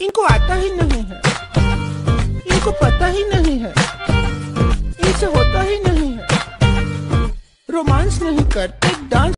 इनको आता ही नहीं है। इनको पता ही नहीं है। इनसे होता ही नहीं है। रोमांस नहीं करते, डांस